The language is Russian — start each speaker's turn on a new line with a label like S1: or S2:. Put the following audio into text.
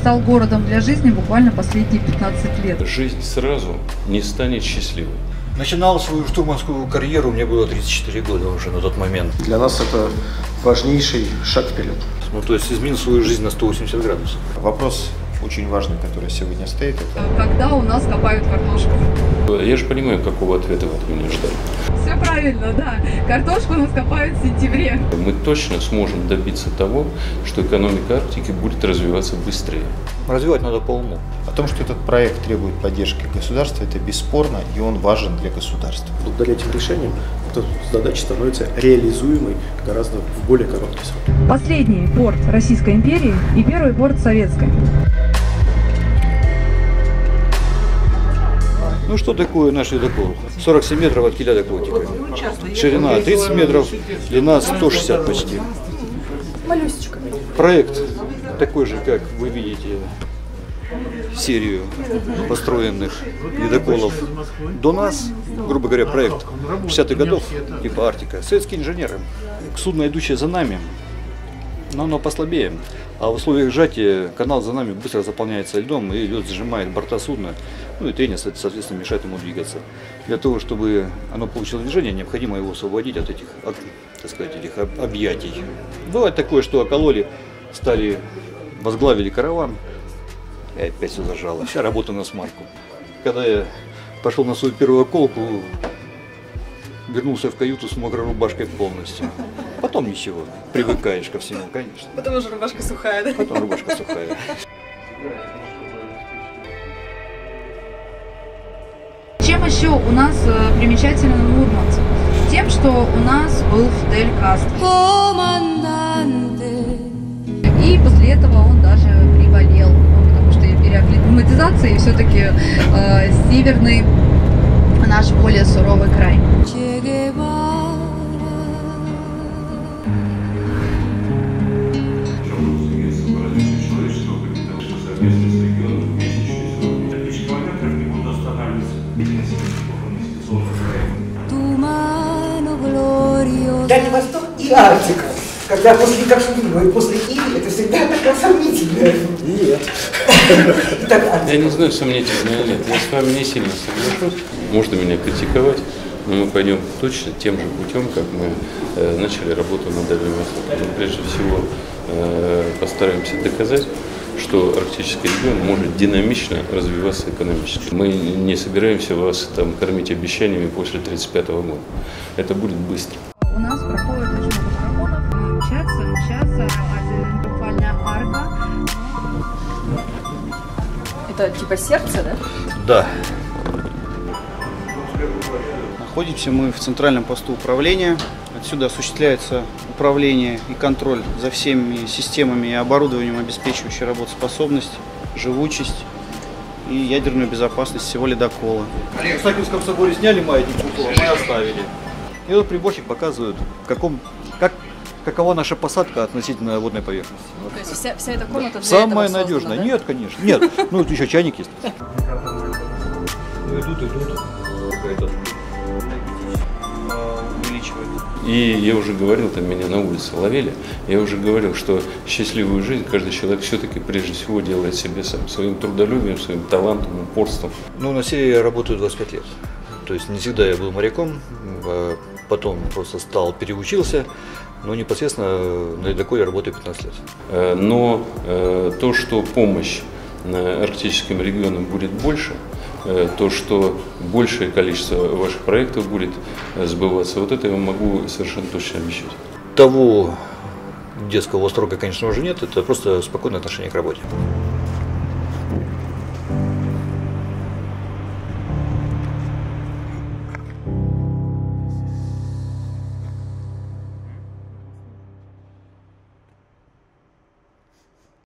S1: Стал городом для жизни буквально последние 15 лет.
S2: Жизнь сразу не станет счастливой.
S3: Начинал свою штурманскую карьеру, мне было 34 года уже на тот момент.
S4: Для нас это важнейший шаг вперед.
S3: Ну, то есть изменил свою жизнь на 180 градусов.
S4: Вопрос очень важный, который сегодня стоит, это
S1: Когда у нас копают картошку?
S2: Я же понимаю, какого ответа вы от меня ждали.
S1: Все правильно, да. Картошку у нас копают в сентябре.
S2: Мы точно сможем добиться того, что экономика Арктики будет развиваться быстрее.
S3: Развивать надо по уму.
S4: о том, что этот проект требует поддержки государства, это бесспорно, и он важен для государства.
S5: Благодаря этим решениям эта задача становится реализуемой гораздо в более короткий срок.
S1: Последний порт Российской империи и первый порт Советской.
S3: Ну что такое наш ледокол? 47 метров от киля до котика. Ширина 30 метров, длина 160 почти. Проект такой же, как вы видите, серию построенных ледоколов до нас, грубо говоря, проект 60-х годов, типа Арктика, советские инженеры. Судно, идущее за нами, но оно послабее. А в условиях сжатия канал за нами быстро заполняется льдом, и лед сжимает борта судна, ну и трение, соответственно, мешает ему двигаться. Для того, чтобы оно получило движение, необходимо его освободить от этих, от, так сказать, этих об- объятий. Бывает такое, что окололи, стали, возглавили караван, и опять все зажало. Вся работа на смарку. Когда я пошел на свою первую околку, вернулся в каюту с мокрой рубашкой полностью. Потом ничего, привыкаешь ко всему, конечно.
S6: Потом уже рубашка сухая, да?
S3: Потом рубашка сухая.
S1: Чем еще у нас э, примечателен Мурманск? Тем, что у нас был Фидель Кастро. И после этого он даже приболел, ну, потому что при акклиматизации все-таки э, северный наш более суровый край.
S7: Дальний Восток и Арктика. Когда после Кашмира и после Иви, это всегда такое сомнительное.
S5: Нет.
S2: Я не знаю, сомнительно или нет. Я с вами не сильно соглашусь. Можно меня критиковать, но мы пойдем точно тем же путем, как мы э, начали работу на Дальнем Востоке. Мы прежде всего э, постараемся доказать, что арктический регион может динамично развиваться экономически. Мы не собираемся вас там кормить обещаниями после 1935 года. Это будет быстро.
S6: Это типа сердце, да?
S3: Да.
S8: Находимся мы в центральном посту управления. Отсюда осуществляется управление и контроль за всеми системами и оборудованием, обеспечивающим работоспособность, живучесть и ядерную безопасность всего ледокола.
S3: В Сакинском соборе сняли маятник мы оставили. И вот приборчик показывает, в каком, как, какова наша посадка относительно водной поверхности. Вот.
S6: То есть вся, вся эта комната для
S3: Самая
S6: этого
S3: надежная.
S6: создана, да?
S3: Нет, конечно. Нет. Ну, еще чайник есть. Ну, идут, идут.
S2: И я уже говорил, там меня на улице ловили, я уже говорил, что счастливую жизнь каждый человек все-таки прежде всего делает себе сам, своим трудолюбием, своим талантом, упорством.
S3: Ну, на севере я работаю 25 лет. То есть не всегда я был моряком, а потом просто стал, переучился, но непосредственно на ледоколе работаю 15 лет.
S2: Э, Но э, то, что помощь э, арктическим регионам будет больше, э, то, что большее количество ваших проектов будет э, сбываться, вот это я могу совершенно точно обещать.
S3: Того детского восторга, конечно, уже нет, это просто спокойное отношение к работе.